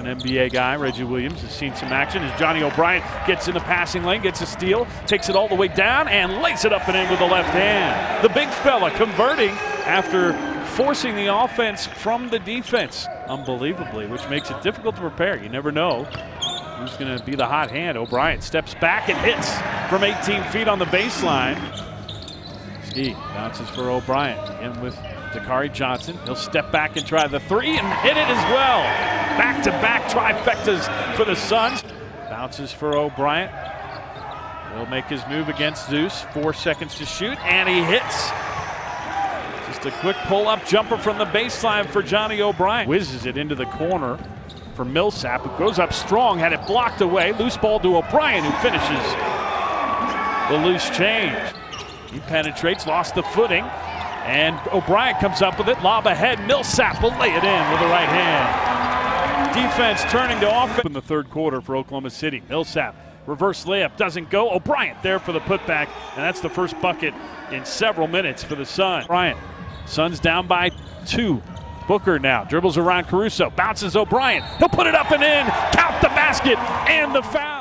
an NBA guy. Reggie Williams has seen some action as Johnny O'Bryant gets in the passing lane, gets a steal, takes it all the way down, and lays it up and in with the left hand. The big fella converting after forcing the offense from the defense, unbelievably, which makes it difficult to prepare. You never know who's going to be the hot hand. O'Bryant steps back and hits from 18 feet on the baseline. Ski bounces for O'Bryant. Again with Dakari Johnson. He'll step back and try the three and hit it as well. Back to back trifectas for the Suns. Bounces for O'Bryant. He'll make his move against Zeus. Four seconds to shoot, and he hits. Just a quick pull up jumper from the baseline for Johnny O'Bryant. Whizzes it into the corner for Millsap, who goes up strong, had it blocked away. Loose ball to O'Bryant, who finishes the loose change. He penetrates, lost the footing, and O'Bryant comes up with it. Lob ahead. Millsap will lay it in with the right hand. Defense turning to offense in the third quarter for Oklahoma City. Millsap reverse layup doesn't go. O'Bryant there for the putback, and that's the first bucket in several minutes for the Sun. Bryant, Suns down by two. Booker now dribbles around Caruso, bounces O'Bryant. He'll put it up and in. Count the basket and the foul.